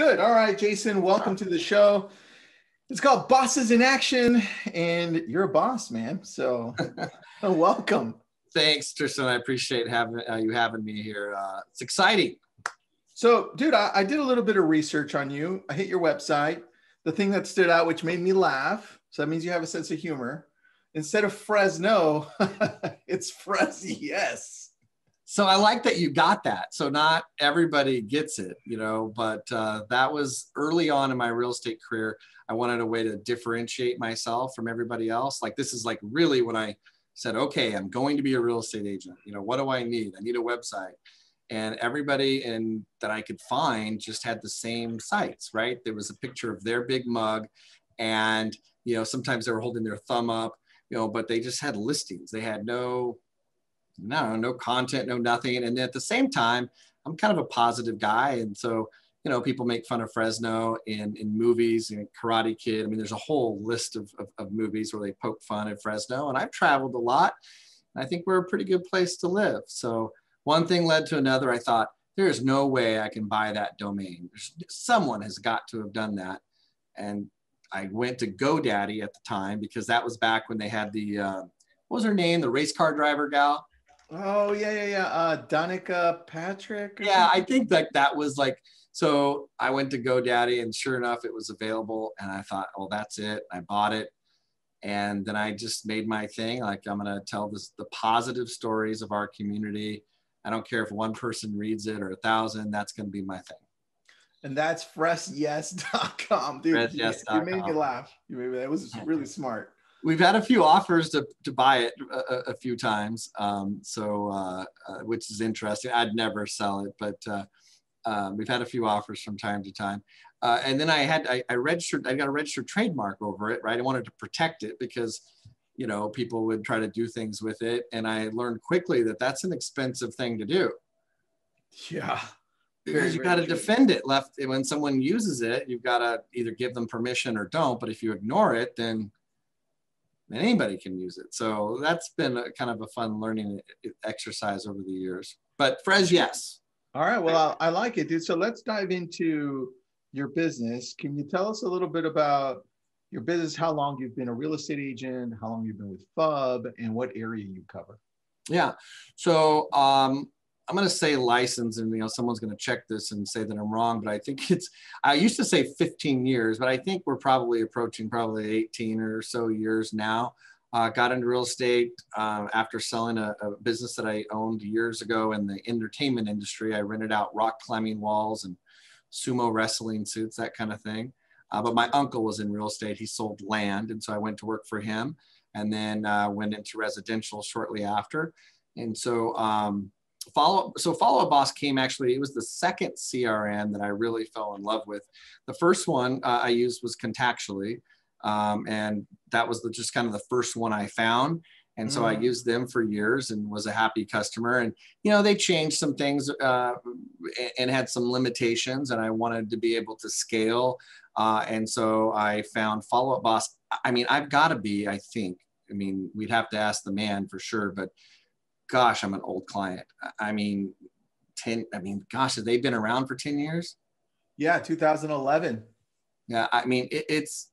good. All right, Jason, welcome to the show. It's called Bosses in Action, and you're a boss, man. So, welcome. Thanks, Tristan. I appreciate having uh, you having me here. Uh, it's exciting. So, dude, I, I, did a little bit of research on you. I hit your website. The thing that stood out, which made me laugh, so that means you have a sense of humor. Instead of Fresno, it's Frez yes so I like that you got that. So not everybody gets it, you know, but uh, that was early on in my real estate career. I wanted a way to differentiate myself from everybody else. Like this is like really when I said, okay, I'm going to be a real estate agent. You know, what do I need? I need a website. And everybody in that I could find just had the same sites, right? There was a picture of their big mug, and you know, sometimes they were holding their thumb up, you know, but they just had listings. They had no no, no content, no nothing. And at the same time, I'm kind of a positive guy. And so, you know, people make fun of Fresno in, in movies and Karate Kid. I mean, there's a whole list of, of, of movies where they poke fun at Fresno. And I've traveled a lot. And I think we're a pretty good place to live. So one thing led to another. I thought, there is no way I can buy that domain. Someone has got to have done that. And I went to GoDaddy at the time because that was back when they had the, uh, what was her name? The race car driver gal. Oh yeah, yeah, yeah. Uh, Danica Patrick. Yeah, something? I think that that was like. So I went to GoDaddy, and sure enough, it was available. And I thought, well, that's it. I bought it, and then I just made my thing. Like I'm gonna tell this the positive stories of our community. I don't care if one person reads it or a thousand. That's gonna be my thing. And that's fresyes.com, dude. FresYes.com. You made me laugh. You made me, that was really smart we've had a few offers to, to buy it a, a few times. Um, so, uh, uh, which is interesting. I'd never sell it, but uh, um, we've had a few offers from time to time. Uh, and then I had, I, I, registered, I got a registered trademark over it, right? I wanted to protect it because, you know, people would try to do things with it. And I learned quickly that that's an expensive thing to do. Yeah. Because you got to defend it left when someone uses it, you've got to either give them permission or don't. But if you ignore it, then and anybody can use it. So that's been a, kind of a fun learning exercise over the years. But Frez, yes. All right. Well, I, I like it, dude. So let's dive into your business. Can you tell us a little bit about your business, how long you've been a real estate agent, how long you've been with FUB, and what area you cover? Yeah. So um, I'm going to say license, and you know someone's going to check this and say that I'm wrong, but I think it's. I used to say 15 years, but I think we're probably approaching probably 18 or so years now. Uh, got into real estate uh, after selling a, a, business that I owned years ago in the entertainment industry. I rented out rock climbing walls and sumo wrestling suits, that kind of thing. Uh, but my uncle was in real estate. He sold land, and so I went to work for him, and then uh, went into residential shortly after. And so um, follow up so follow up boss came actually it was the second crm that i really fell in love with. The first one uh, i used was contactually um, and that was the, just kind of the first one i found. And so mm. i used them for years and was a happy customer. And you know they changed some things uh, and had some limitations and i wanted to be able to scale. Uh, and so i found follow up boss. I mean i've got to be i think i mean we'd have to ask the man for sure but gosh, I'm an old client. I mean, 10, I mean, gosh, have they been around for 10 years? Yeah, 2011. Yeah, I mean, it, it's,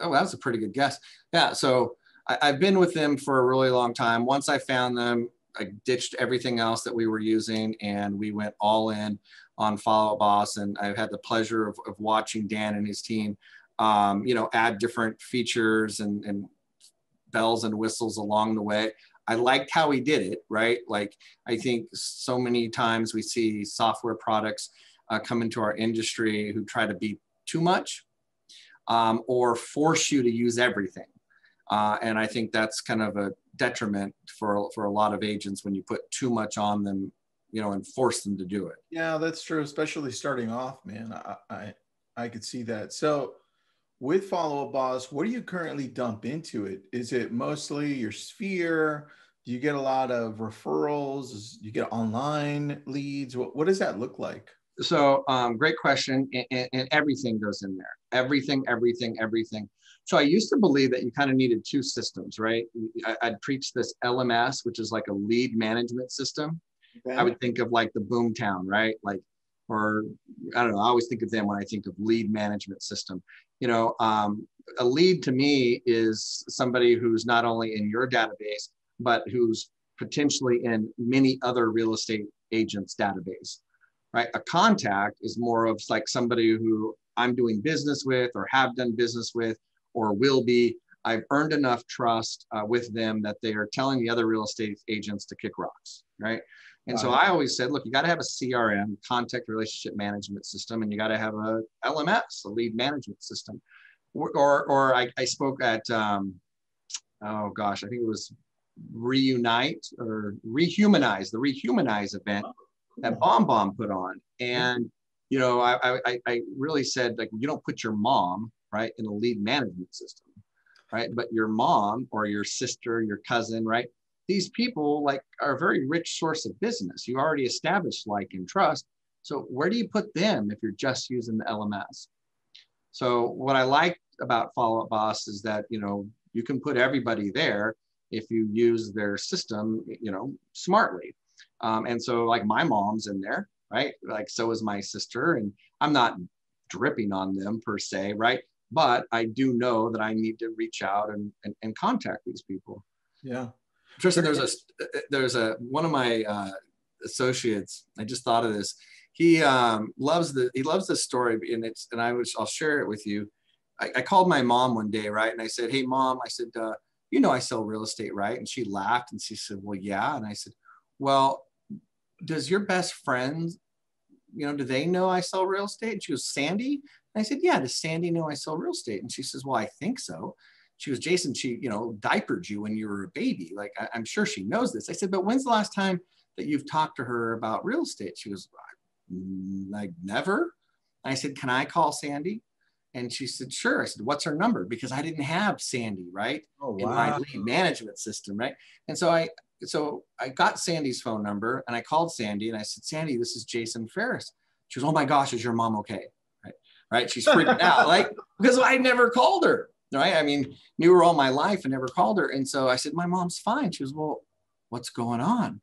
oh, that was a pretty good guess. Yeah, so I, I've been with them for a really long time. Once I found them, I ditched everything else that we were using and we went all in on Follow Up Boss. And I've had the pleasure of, of watching Dan and his team, um, you know, add different features and, and bells and whistles along the way. I liked how he did it, right? Like, I think so many times we see software products uh, come into our industry who try to be too much um, or force you to use everything. Uh, and I think that's kind of a detriment for, for a lot of agents when you put too much on them, you know, and force them to do it. Yeah, that's true, especially starting off, man. I, I, I could see that. So, with Follow Up Boss, what do you currently dump into it? Is it mostly your sphere? Do you get a lot of referrals? Do you get online leads? What, what does that look like? So, um, great question. And, and, everything goes in there. Everything, everything, everything. So, I used to believe that you kind of needed two systems, right? I, would preach this LMS, which is like a lead management system. Okay. I would think of like the Boomtown, right? Like or I don't know. I always think of them when I think of lead management system. You know, um, a lead to me is somebody who's not only in your database, but who's potentially in many other real estate agents' database. Right? A contact is more of like somebody who I'm doing business with, or have done business with, or will be. I've earned enough trust uh, with them that they are telling the other real estate agents to kick rocks. Right? And so I always said, look, you got to have a CRM, contact relationship management system, and you got to have a LMS, a lead management system. Or, or, or I, I spoke at, um, oh gosh, I think it was Reunite or Rehumanize, the Rehumanize event that BombBomb put on. And, you know, I, I, I really said, like, you don't put your mom, right, in a lead management system, right? But your mom or your sister, your cousin, right? These people like are a very rich source of business. You already established like and trust. So where do you put them if you're just using the LMS? So what I like about Follow Up Boss is that you know you can put everybody there if you use their system, you know, smartly. Um, and so like my mom's in there, right? Like so is my sister, and I'm not dripping on them per se, right? But I do know that I need to reach out and, and, and contact these people. Yeah. Tristan, there's a there's a one of my uh, associates. I just thought of this. He um, loves the he loves this story, and it's and I was I'll share it with you. I, I called my mom one day, right, and I said, "Hey, mom," I said, uh, "You know I sell real estate, right?" And she laughed and she said, "Well, yeah." And I said, "Well, does your best friend, you know, do they know I sell real estate?" And she goes, "Sandy." And I said, "Yeah, does Sandy know I sell real estate?" And she says, "Well, I think so." She was jason she you know diapered you when you were a baby. Like I, am sure she knows this. I said but when's the last time that you've talked to her about real estate? She was mm, like never. I said can i call sandy? And she said sure. I said what's her number? Because i didn't have sandy right oh, wow. in my lead management system right? And so i so i got sandy's phone number and i called sandy and i said sandy this is jason farris. She goes oh my gosh is your mom okay? Right right? She's freaking out like because i never called her right? I mean, knew her all my life and never called her. And so I said, my mom's fine. She was, well, what's going on?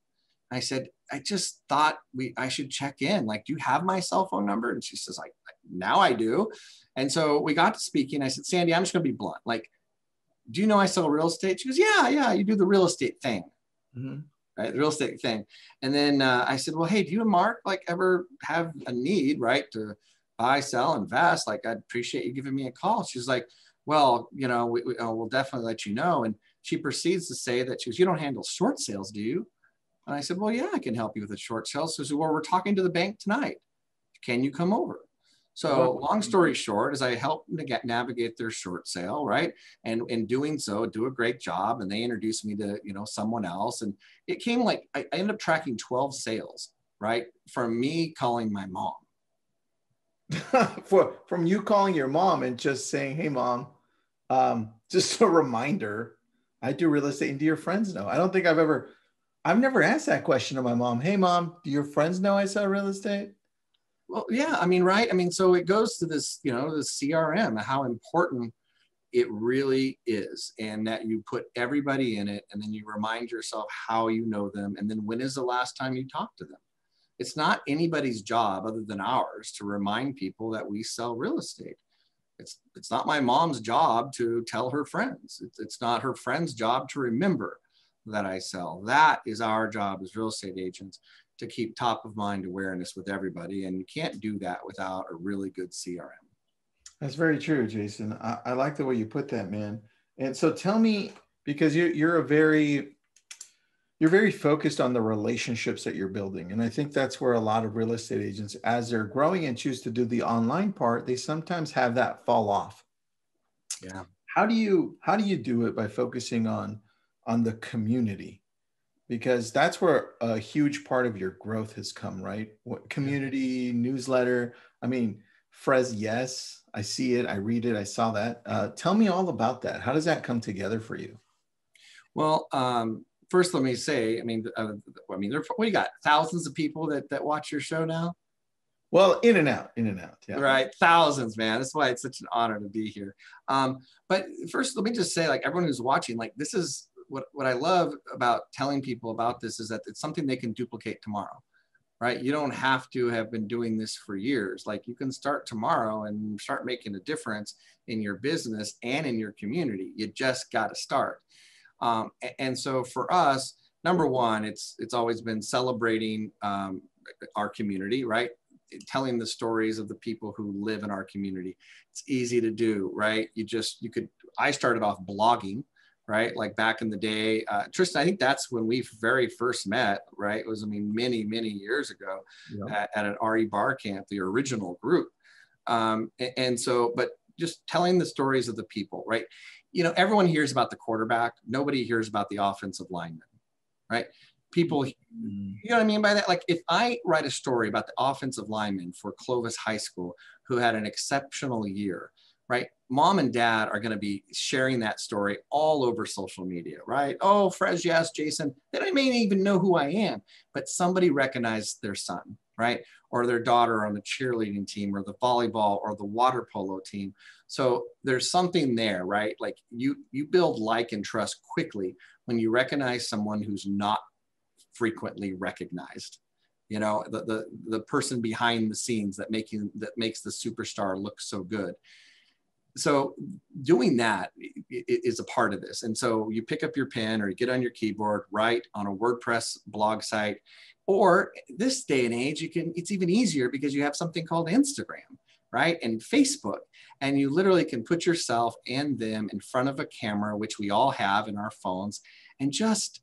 I said, I just thought we I should check in. Like, do you have my cell phone number? And she says, like, now I do. And so we got to speaking. I said, Sandy, I'm just gonna be blunt. Like, do you know I sell real estate? She goes, Yeah, yeah, you do the real estate thing. Mm-hmm. Right, the real estate thing. And then uh, I said, Well, hey, do you and Mark like ever have a need, right, to buy, sell, invest? Like, I'd appreciate you giving me a call. She's like, well, you know, we, we, uh, we'll definitely let you know. And she proceeds to say that she goes, you don't handle short sales, do you? And I said, well, yeah, I can help you with the short sales. So she said, well, we're talking to the bank tonight. Can you come over? So long story short, as I help them to get navigate their short sale, right? And in doing so, do a great job. And they introduced me to, you know, someone else. And it came like I, I ended up tracking 12 sales, right? From me calling my mom. For from you calling your mom and just saying, Hey mom, um, just a reminder, I do real estate and do your friends know? I don't think I've ever, I've never asked that question to my mom. Hey, mom, do your friends know I sell real estate? Well, yeah, I mean, right. I mean, so it goes to this, you know, the CRM, how important it really is, and that you put everybody in it, and then you remind yourself how you know them, and then when is the last time you talked to them? It's not anybody's job other than ours to remind people that we sell real estate it's not my mom's job to tell her friends. It's, it's not her friend's job to remember that i sell. That is our job as real estate agents to keep top of mind awareness with everybody and you can't do that without a really good crm that's very true jason. I, I like the way you put that man. And so tell me because you're, you're a very you're very focused on the relationships that you're building and i think that's where a lot of real estate agents as they're growing and choose to do the online part they sometimes have that fall off yeah how do you how do you do it by focusing on on the community because that's where a huge part of your growth has come right what community newsletter i mean Frez, yes, I see it, I read it, I saw that. Uh, tell me all about that. How does that come together for you? Well, um, first let me say, I mean, uh, I mean, there, what you got? Thousands of people that that watch your show now. Well, in and out, in and out. Yeah. Right, thousands, man. That's why it's such an honor to be here. Um, but first, let me just say, like everyone who's watching, like this is what what I love about telling people about this is that it's something they can duplicate tomorrow. right? You don't have to have been doing this for years. Like you can start tomorrow and start making a difference in your business and in your community. You just got to start. Um, and so for us, number one, it's it's always been celebrating um, our community, right? Telling the stories of the people who live in our community. It's easy to do, right? You just you could. I started off blogging right? Like back in the day, uh, Tristan, I think that's when we very first met, right? It was, I mean, many, many years ago at, at, an RE bar camp, the original group. Um, and, and, so, but just telling the stories of the people, right? You know, everyone hears about the quarterback. Nobody hears about the offensive lineman, right? People, mm-hmm. you know what I mean by that? Like if I write a story about the offensive lineman for Clovis High School who had an exceptional year, right? Mom and dad are going to be sharing that story all over social media, right? Oh, Frez, yes, Jason. They may even know who I am, but somebody recognized their son, right? Or their daughter on the cheerleading team or the volleyball or the water polo team. So there's something there, right? Like you you build like and trust quickly when you recognize someone who's not frequently recognized you know the, the the person behind the scenes that making that makes the superstar look so good so doing that is a part of this. And so you pick up your pen or you get on your keyboard, write on a WordPress blog site, or this day and age, you can, it's even easier because you have something called Instagram, right? And Facebook. And you literally can put yourself and them in front of a camera, which we all have in our phones, and just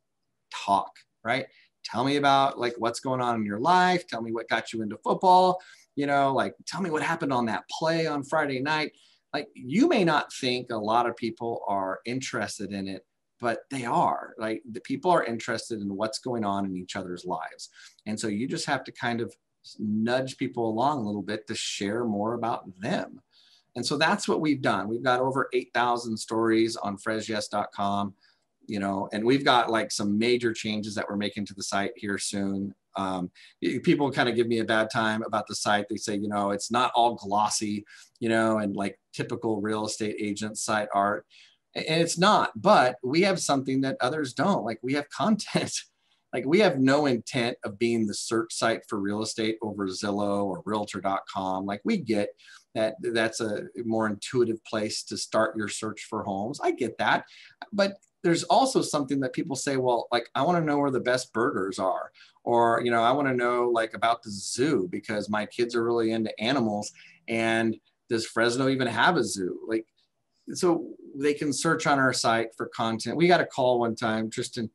talk, right? Tell me about like what's going on in your life. Tell me what got you into football. You know, like tell me what happened on that play on Friday night like you may not think a lot of people are interested in it but they are like the people are interested in what's going on in each other's lives and so you just have to kind of nudge people along a little bit to share more about them and so that's what we've done we've got over 8000 stories on fresyes.com you know and we've got like some major changes that we're making to the site here soon um, people kind of give me a bad time about the site. They say, you know, it's not all glossy, you know, and like typical real estate agent site art. And it's not, but we have something that others don't. Like we have content. Like we have no intent of being the search site for real estate over Zillow or realtor.com. Like we get that that's a more intuitive place to start your search for homes. I get that. But there's also something that people say, well, like I want to know where the best burgers are, or you know, I want to know like about the zoo because my kids are really into animals. And does Fresno even have a zoo? Like, so they can search on our site for content. We got a call one time, Tristan.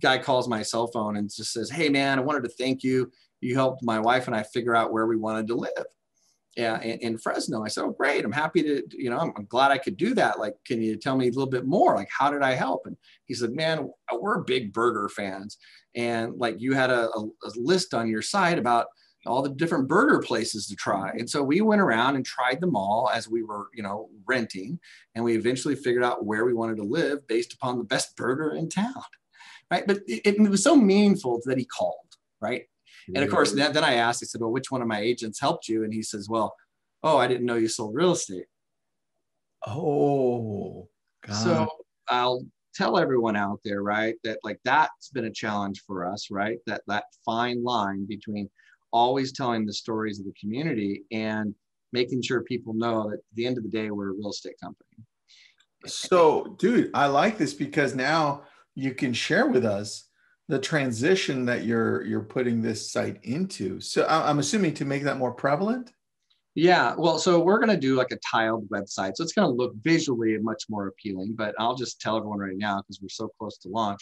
Guy calls my cell phone and just says, "Hey man, I wanted to thank you. You helped my wife and I figure out where we wanted to live." yeah, in, in, Fresno. I said, oh, great. I'm happy to, you know, I'm, I'm, glad I could do that. Like, can you tell me a little bit more? Like, how did I help? And he said, man, we're big burger fans. And like, you had a, a, a list on your site about all the different burger places to try. And so we went around and tried them all as we were, you know, renting. And we eventually figured out where we wanted to live based upon the best burger in town. Right. But it, it was so meaningful that he called. Right. And of course, then, then I asked, I said, well, which one of my agents helped you? And he says, well, oh, I didn't know you sold real estate. Oh, God. So I'll tell everyone out there, right, that like that's been a challenge for us, right? That that fine line between always telling the stories of the community and making sure people know that at the end of the day, we're a real estate company. So, dude, I like this because now you can share with us the transition that you're you're putting this site into. So I'm assuming to make that more prevalent. Yeah, well, so we're going to do like a tiled website. So it's going to look visually much more appealing, but I'll just tell everyone right now because we're so close to launch.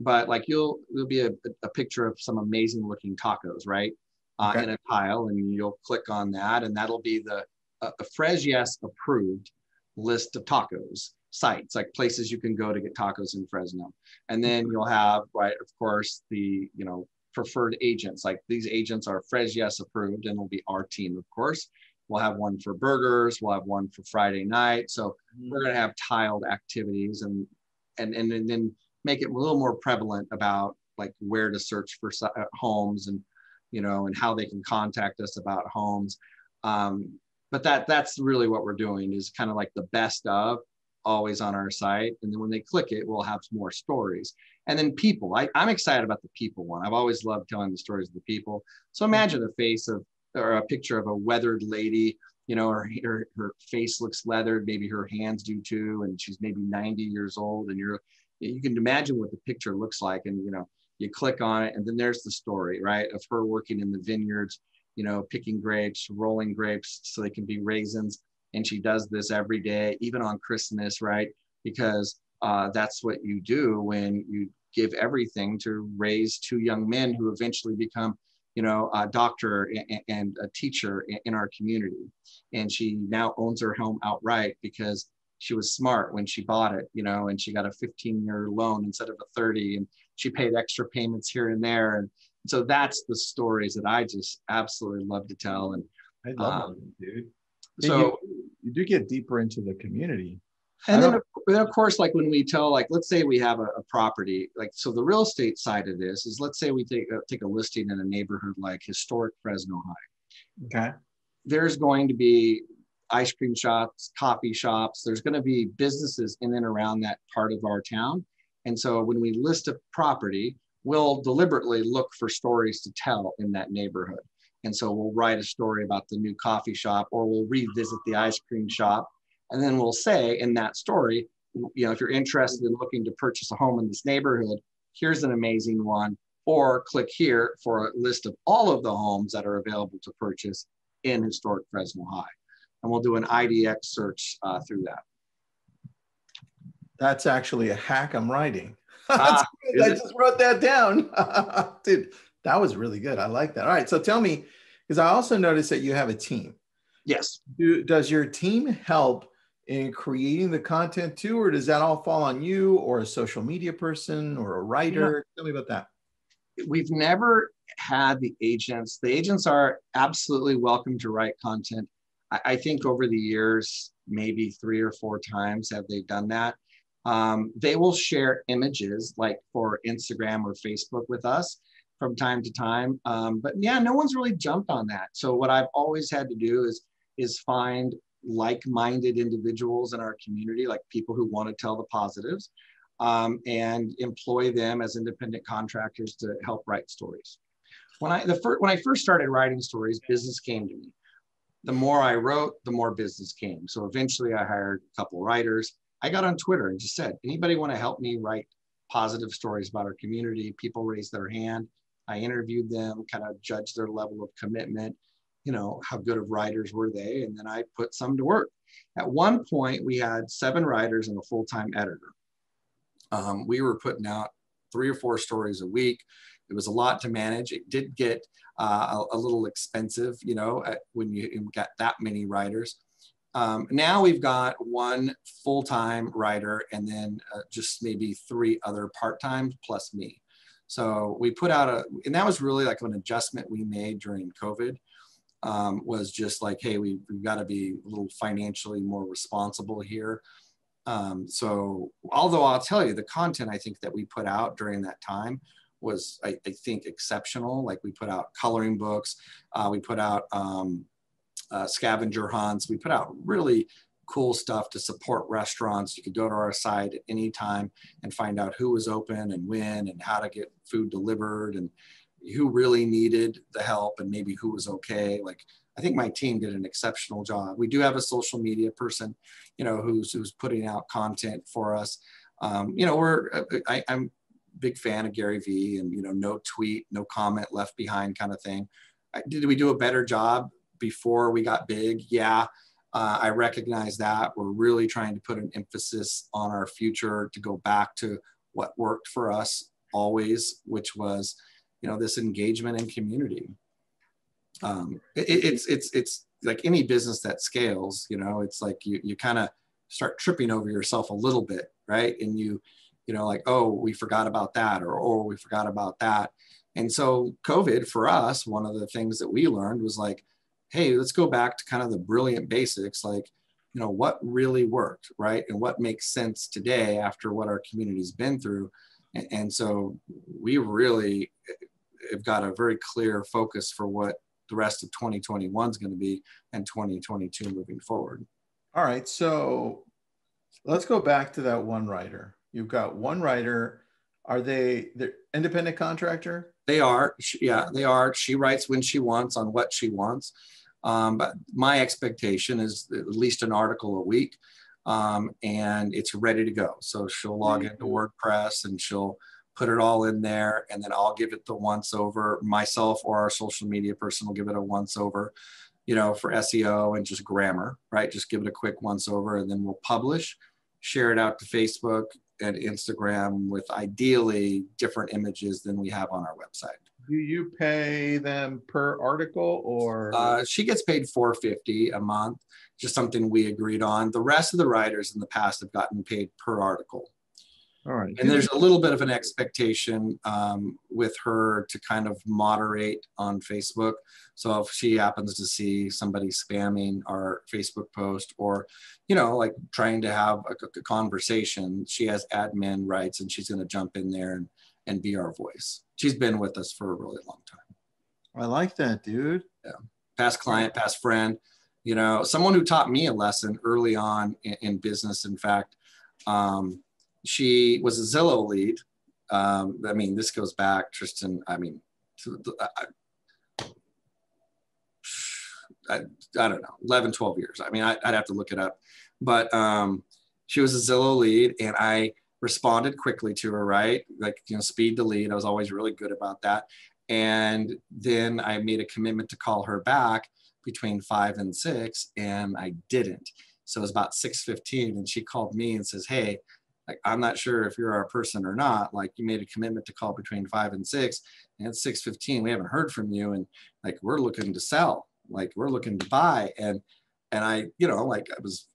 But like you'll, there'll be a, a picture of some amazing looking tacos, right? Uh, okay. In a tile, and you'll click on that, and that'll be the uh, a FresYes approved list of tacos sites, like places you can go to get tacos in Fresno. And then you'll have, right, of course, the, you know, preferred agents. Like these agents are FresYes approved and it'll be our team, of course. We'll have one for burgers. We'll have one for Friday night. So mm-hmm. we're going to have tiled activities and, and, and, and then make it a little more prevalent about like where to search for uh, homes and, you know, and how they can contact us about homes. Um, but that that's really what we're doing is kind of like the best of always on our site. And then when they click it, we'll have more stories. And then people, I, I'm excited about the people one. I've always loved telling the stories of the people. So mm-hmm. imagine a face of, or a picture of a weathered lady, you know, her, her, her face looks leathered, maybe her hands do too, and she's maybe 90 years old. And you're, you can imagine what the picture looks like. And, you know, you click on it, and then there's the story, right, of her working in the vineyards, you know, picking grapes, rolling grapes so they can be raisins. And she does this every day, even on Christmas, right? Because uh, that's what you do when you give everything to raise two young men who eventually become you know a doctor and, a teacher in our community. And she now owns her home outright because she was smart when she bought it you know and she got a 15 year loan instead of a 30 and she paid extra payments here and there. And so that's the stories that i just absolutely love to tell and i love um, that dude. so you, do get deeper into the community. And then, then of course like when we tell like let's say we have a, a, property like so the real estate side of this is let's say we take a, take a listing in a neighborhood like historic fresno high. Okay. There's going to be ice cream shops coffee shops. There's going to be businesses in and around that part of our town. And so when we list a property we'll deliberately look for stories to tell in that neighborhood and so we'll write a story about the new coffee shop or we'll revisit the ice cream shop and then we'll say in that story, you know, if you're interested in looking to purchase a home in this neighborhood, here's an amazing one. Or click here for a list of all of the homes that are available to purchase in historic Fresno High. And we'll do an IDX search uh, through that. That's actually a hack I'm writing. Ah, I just wrote that down. Dude, that was really good. I like that. All right. So tell me, because I also noticed that you have a team. Yes. Do, does your team help in creating the content too, or does that all fall on you or a social media person or a writer? Tell me about that. We've never had the agents. The agents are absolutely welcome to write content. I, I think over the years, maybe three or four times have they done that. Um, they will share images like for Instagram or Facebook with us from time to time. Um, but yeah, no one's really jumped on that. So what I've always had to do is is find like-minded individuals in our community, like people who want to tell the positives, um, and employ them as independent contractors to help write stories. When I the first when I first started writing stories, business came to me. The more I wrote, the more business came. So eventually, I hired a couple writers. I got on Twitter and just said, "Anybody want to help me write positive stories about our community?" People raised their hand. I interviewed them, kind of judged their level of commitment, you know, how good of writers were they? And then I put some to work. At one point, we had seven writers and a full time editor. Um, we were putting out three or four stories a week. It was a lot to manage. It did get uh, a, a, little expensive, you know, at, when you got that many writers. Um, now we've got one full-time writer and then uh, just maybe three other part-time plus me. So we put out a, and that was really like an adjustment we made during COVID um, was just like, hey, we, we've got to be a little financially more responsible here. Um, so, although I'll tell you, the content I think that we put out during that time was, I, I think, exceptional. Like we put out coloring books, uh, we put out um, uh, scavenger hunts, we put out really cool stuff to support restaurants. You can go to our site at any time and find out who was open and when and how to get food delivered and who really needed the help and maybe who was okay. Like I think my team did an exceptional job. We do have a social media person, you know, who's who's putting out content for us. Um, you know, we're I, I'm big fan of Gary Vee and you know, no tweet, no comment left behind kind of thing. Did we do a better job before we got big? Yeah. Uh, I recognize that. We're really trying to put an emphasis on our future to go back to what worked for us always, which was you know this engagement and community. Um, it, it's it's it's like any business that scales you know it's like you, you kind of start tripping over yourself a little bit right? And you you know like oh we forgot about that or oh we forgot about that. And so covid for us one of the things that we learned was like hey let's go back to kind of the brilliant basics like you know what really worked right and what makes sense today after what our community's been through and, and so we really eh, have got a very clear focus for what the rest of 2021 is going to be and 2022 moving forward. All right. So let's go back to that one writer. You've got one writer. are they the independent contractor? They are. Yeah, they are. She writes when she wants on what she wants. Um, but my expectation is at least an article a week, um, and it's ready to go. So she'll log into WordPress and she'll put it all in there, and then I'll give it the once over. Myself or our social media person will give it a once over, you know, for SEO and just grammar, right? Just give it a quick once over, and then we'll publish, share it out to Facebook and Instagram with ideally different images than we have on our website. Do you pay them per article or? Uh, she gets paid 450 a month, just something we agreed on. The rest of the writers in the past have gotten paid per article. All right. And there's a little bit of an expectation um, with her to kind of moderate on Facebook. So if she happens to see somebody spamming our Facebook post or, you know, like trying to have a, a conversation, she has admin rights and she's going to jump in there and, and be our voice. She's been with us for a really long time. I like that, dude. Yeah. Past client, past friend, you know, someone who taught me a lesson early on in, in business. In fact, um, she was a Zillow lead. Um, I mean, this goes back, Tristan. I mean, I, I, I, don't know, 11, 12 years. I mean, I, would have to look it up. But um, she was a Zillow lead, and I responded quickly to her, right? Like, you know, speed to lead. I was always really good about that. And then I made a commitment to call her back between five and six, and I didn't. So it was about 6:15, and she called me and says, "Hey, like i'm not sure if you're our person or not like you made a commitment to call between five and six and it's 6.15 we haven't heard from you and like we're looking to sell like we're looking to buy and and i you know like i was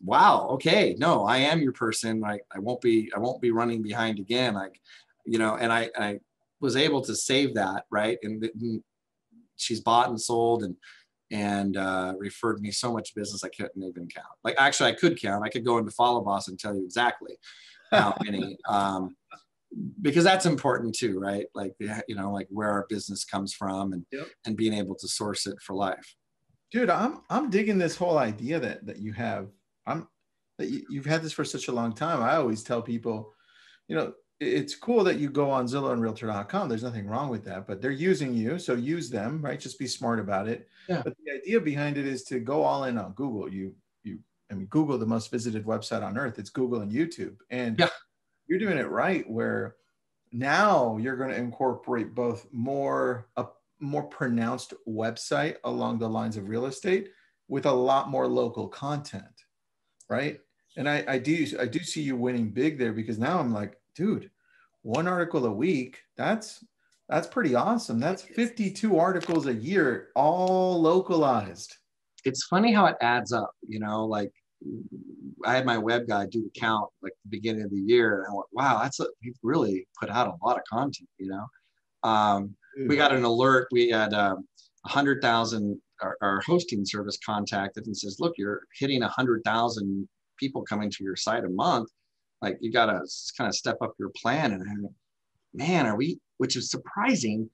wow okay no i am your person like i won't be i won't be running behind again like you know and i i was able to save that right and, and she's bought and sold and and uh, referred me so much business I couldn't even count. Like actually, I could count. I could go into Follow Boss and tell you exactly how many, um, because that's important too, right? Like you know, like where our business comes from and yep. and being able to source it for life. Dude, I'm I'm digging this whole idea that that you have. I'm that you, you've had this for such a long time. I always tell people, you know, it's cool that you go on Zillow and Realtor.com. There's nothing wrong with that, but they're using you, so use them, right? Just be smart about it. Yeah. But the idea behind it is to go all in on Google. You, you, I mean, Google, the most visited website on earth. It's Google and YouTube, and yeah. you're doing it right. Where now you're going to incorporate both more a more pronounced website along the lines of real estate with a lot more local content, right? And I, I do I do see you winning big there because now I'm like dude, one article a week, that's that's pretty awesome. That's 52 articles a year, all localized. It's funny how it adds up, you know, like I had my web guy do the count like the beginning of the year, and I went, wow, that's a, we've really put out a lot of content, you know. Um, we got an alert. We had um, 100,000, our, our hosting service contacted and says, look, you're hitting a 100,000 people coming to your site a month like you got to kind of step up your plan and man are we which is surprising.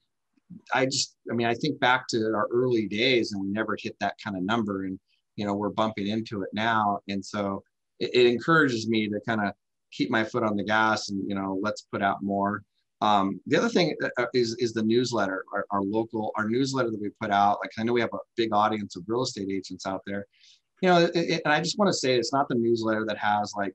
I just i mean i think back to our early days and we never hit that kind of number and you know we're bumping into it now. And so it, it encourages me to kind of keep my foot on the gas and you know let's put out more. Um, the other thing uh, is is the newsletter our, our local our newsletter that we put out. Like i know we have a big audience of real estate agents out there. You know it, it, and i just want to say it's not the newsletter that has like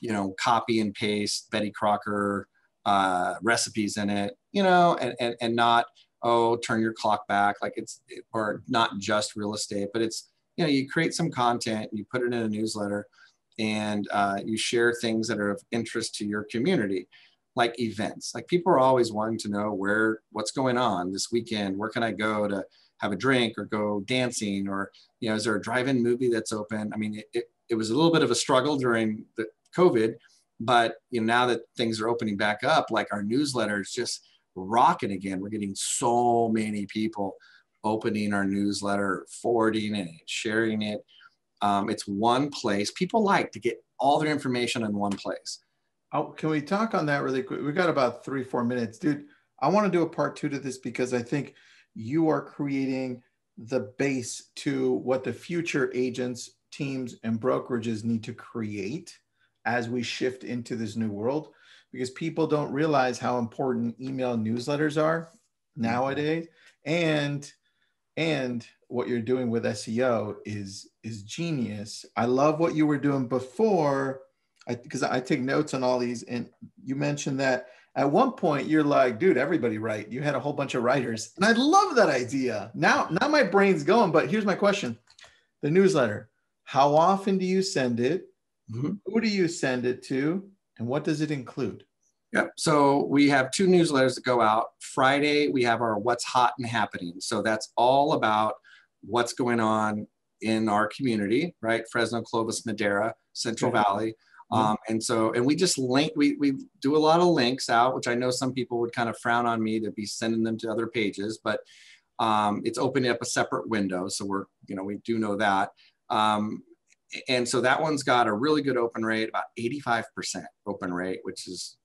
you know, copy and paste Betty Crocker uh, recipes in it, you know, and, and, and not, oh, turn your clock back. Like it's, or not just real estate, but it's, you know, you create some content, you put it in a newsletter and uh, you share things that are of interest to your community like events. Like people are always wanting to know where what's going on this weekend. Where can i go to have a drink or go dancing? Or you know is there a drive-in movie that's open? I mean it, it, it was a little bit of a struggle during the, COVID. But you know, now that things are opening back up, like our newsletter is just rocking again. We're getting so many people opening our newsletter, forwarding it, sharing it. Um, it's one place. People like to get all their information in one place. Oh, can we talk on that really quick? We got about three, four minutes, dude. I want to do a part two to this because I think you are creating the base to what the future agents, teams, and brokerages need to create as we shift into this new world because people don't realize how important email newsletters are nowadays. And and what you're doing with SEO is is genius. I love what you were doing before. Because I, I, take notes on all these and you mentioned that at one point you're like dude everybody write. You had a whole bunch of writers. And i love that idea. Now now my brain's going but here's my question. The newsletter how often do you send it mm-hmm. who do you send it to and what does it include Yep. So we have two newsletters that go out. Friday, we have our What's Hot and Happening. So that's all about what's going on in our community, right? Fresno, Clovis, Madera, Central Valley. Mm-hmm. Um, and so, and we just link, we, we do a lot of links out, which I know some people would kind of frown on me to be sending them to other pages, but um, it's opening up a separate window. So we're, you know, we do know that. Um, and so that one's got a really good open rate, about 85% open rate, which is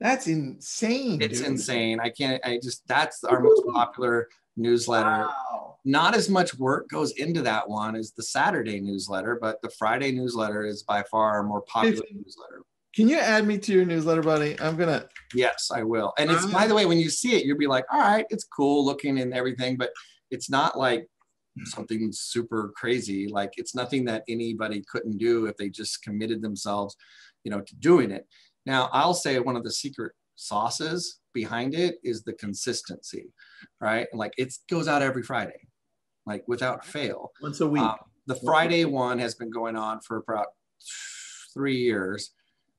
that's insane. It's dude. insane. I can't, I just, that's our most popular newsletter. Wow. Not as much work goes into that one as the Saturday newsletter, but the Friday newsletter is by far a more popular if, newsletter. Can you add me to your newsletter, buddy? I'm gonna. Yes, I will. And it's by ah. the way, when you see it, you'll be like, all right, it's cool looking and everything, but it's not like something super crazy. Like it's nothing that anybody couldn't do if they just committed themselves, you know, to doing it. Now, I'll say one of the secret sauces behind it is the consistency, right? like it goes out every Friday, like without fail. Once a week. Um, the Friday one has been going on for about three years.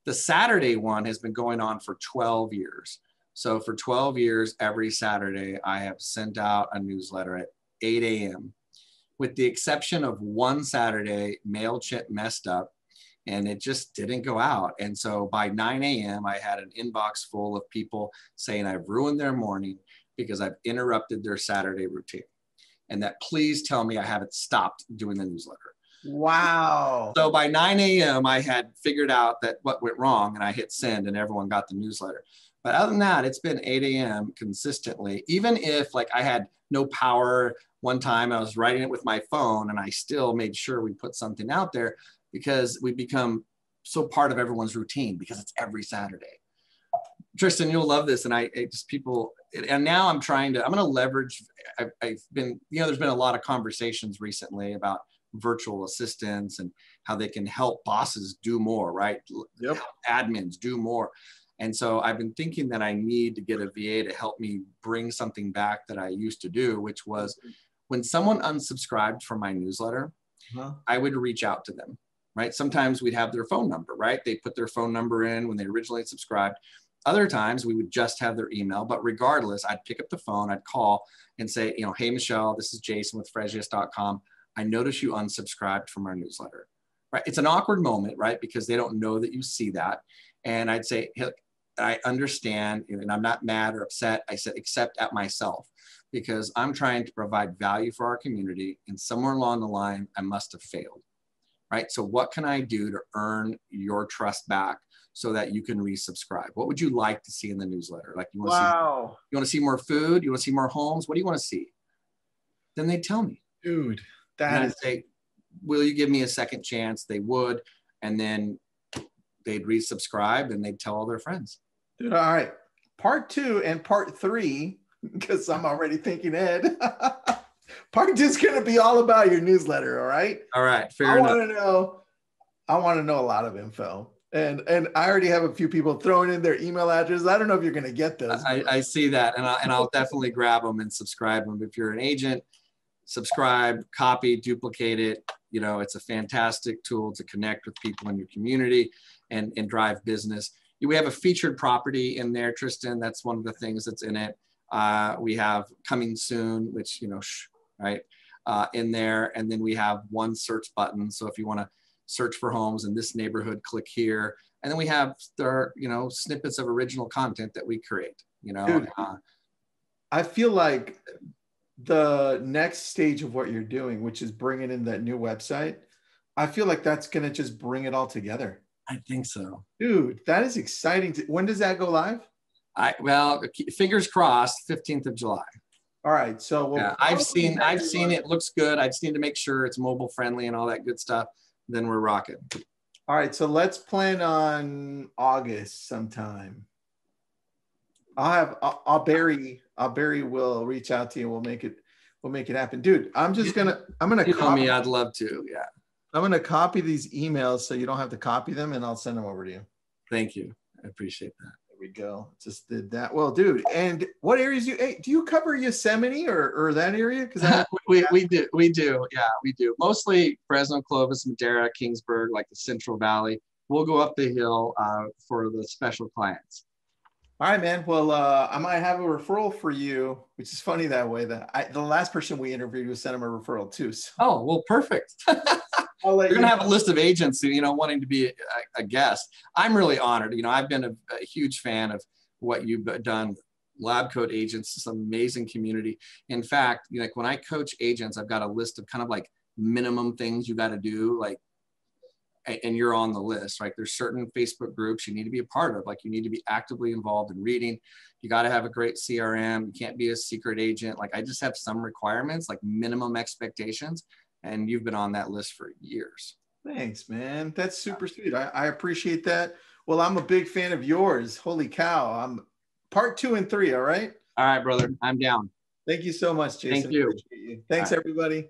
The Saturday one has been going on for 12 years. So for 12 years, every Saturday, I have sent out a newsletter at 8 a.m. With the exception of one Saturday, MailChimp messed up and it just didn't go out. And so by 9 a.m., I had an inbox full of people saying I've ruined their morning because I've interrupted their Saturday routine. And that please tell me I haven't stopped doing the newsletter. Wow. So by 9 a.m., I had figured out that what went wrong and I hit send and everyone got the newsletter. But other than that, it's been 8 a.m. consistently. Even if like I had no power one time, I was writing it with my phone and I still made sure we put something out there because we become so part of everyone's routine because it's every Saturday. Tristan, you'll love this. And I, just people, and now I'm trying to, I'm going to leverage. I've, I've, been, you know, there's been a lot of conversations recently about virtual assistants and how they can help bosses do more, right? Yep. Admins do more. And so I've been thinking that I need to get a VA to help me bring something back that I used to do, which was when someone unsubscribed from my newsletter, huh? I would reach out to them right? Sometimes we'd have their phone number, right? They put their phone number in when they originally subscribed. Other times we would just have their email, but regardless, I'd pick up the phone, I'd call and say, you know, hey, Michelle, this is Jason with FresYes.com. I notice you unsubscribed from our newsletter, right? It's an awkward moment, right? Because they don't know that you see that. And I'd say, hey, I understand, and I'm not mad or upset. I said, except at myself, because I'm trying to provide value for our community. And somewhere along the line, I must have failed right? So what can I do to earn your trust back so that you can resubscribe? What would you like to see in the newsletter? Like you want to wow. see you want to see more food? You want to see more homes? What do you want to see? Then they tell me. Dude, that is say, will you give me a second chance? They would, and then they'd resubscribe and they'd tell all their friends. Dude, all right. Part two and part three, because I'm already thinking Ed. Part two is going to be all about your newsletter. All right. All right. Fair enough. I want to know. I want to know a lot of info, and and I already have a few people throwing in their email address. I don't know if you're going to get those. I, I see that, and I, and I'll definitely grab them and subscribe them. If you're an agent, subscribe, copy, duplicate it. You know, it's a fantastic tool to connect with people in your community and and drive business. We have a featured property in there, Tristan. That's one of the things that's in it. Uh, we have coming soon, which you know. Sh- right, uh, in there. And then we have one search button. So if you want to search for homes in this neighborhood, click here. And then we have our, you know, snippets of original content that we create, you know. Dude, uh, I feel like the next stage of what you're doing, which is bringing in that new website, I feel like that's going to just bring it all together. I think so. Dude, that is exciting. When does that go live? I well, fingers crossed, 15th of July. All right. So we'll yeah, I've seen I've seen it looks good. I just need to make sure it's mobile friendly and all that good stuff. Then we're rocking. All right, so let's plan on August sometime. I'll have I'll, I'll Barry I'll Barry will reach out to you. We'll make it we'll make it happen, dude. I'm just gonna I'm gonna you know me. I'd love to. Yeah. I'm gonna copy these emails so you don't have to copy them, and I'll send them over to you. Thank you. I appreciate that. We go. Just did that. Well, dude, and what areas you hey, do you cover Yosemite or, or that area? Because we, we do we do yeah we do mostly Fresno, Clovis, Madera, Kingsburg, like the Central Valley. We'll go up the hill uh, for the special clients. All right, man. Well, uh, I might have a referral for you, which is funny that way. That I, the last person we interviewed was sent him a referral too. So. Oh well, perfect. You're you gonna have a list of agents, you know, wanting to be a, a guest. I'm really honored. You know, I've been a, a huge fan of what you've done. Lab Coat Agents, this amazing community. In fact, you like when I coach agents, I've got a list of kind of like minimum things you got to do, like and you're on the list, right? There's certain Facebook groups you need to be a part of. Like you need to be actively involved in reading. You got to have a great CRM. You can't be a secret agent. Like I just have some requirements, like minimum expectations. And you've been on that list for years. Thanks, man. That's super sweet. I, I appreciate that. Well, I'm a big fan of yours. Holy cow. I'm part two and three. All right. All right, brother. I'm down. Thank you so much, Jason. Thank you. you. Thanks, everybody.